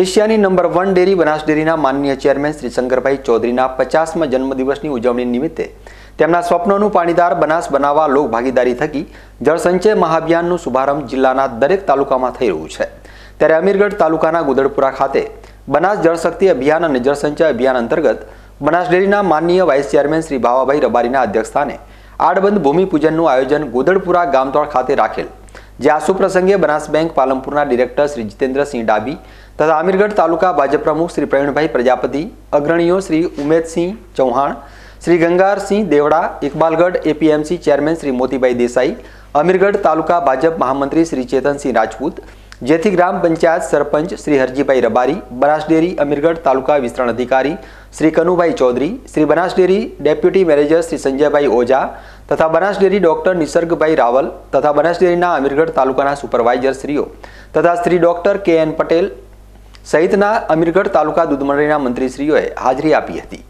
એશિયાની number one dairy Banas ડેરીના માનનીય ચેરમેન શ્રી શંકરભાઈ ચૌધરીના પચાસમાં જન્મદિવસની ઉજવણી નિમિત્તે તેમના સ્વપ્નોનું પાણીદાર બનાસ બનાવવા લોક ભાગીદારી થકી જળસંચય મહાભિયાનનું શુભારંભ જિલ્લાના દરેક તાલુકામાં થઈ રહ્યું છે. ત્યારે અમીરગઢ તાલુકાના ગુદડપુરા ખાતે બનાસ જળશક્તિ અભિયાન અને જળસંચય અભિયાન અંતર્ગત બનાસ ડેરીના માનનીય વાઇસ ચેરમેન શ્રી ભાવાભાઈ રબારીના અધ્યક્ષસ્થાને આડબંધ ભૂમિપૂજનનું આયોજન ગુદડપુરા ગામતોળ ખાતે રાખેલ. જે આ સુપ્રસંગે બનાસ બેંક પાલનપુરના ડિરેક્ટર શ્રી જીતેન્દ્રસિંહ ડાબી તથા આમીરગઢ તાલુકા ભાજપ પ્રમુખ શ્રી પ્રવીણભાઈ પ્રજાપતિ, અગ્રણીઓ શ્રી ઉમેદસિંહ ચૌહાણ, શ્રી ગંગારસિંહ દેવડા, ઇકબાલગઢ એપીએમસી ચેરમેન શ્રી મોતીભાઈ દેસાઈ અમીરગઢ તાલુકા ભાજપ મહામંત્રી શ્રી ચેતનસિંહ રાજપૂત, જેથી ગ્રામ પંચાયત સરપંચ શ્રી હરજીભાઈ રબારી બનાસડેરી અમીરગઢ તાલુકા વિસ્તરણ અધિકારી શ્રી કનુભાઈ ચૌધરી, શ્રી બનાસડેરી ડેપ્યુટી મેનેજર શ્રી સંજયભાઈ ઓઝા તથા બનાસ ડેરી ડોક્ટર નિસર્ગભાઈ રાવલ તથા બનાસ ડેરીના અમીરગઢ તાલુકાના સુપરવાઇઝર શ્રીઓ તથા Shri doctor K N Patel સહિતના અમીરગઢ તાલુકા દૂધ મંડળીના મંત્રીશ્રીઓએ હાજરી આપી હતી.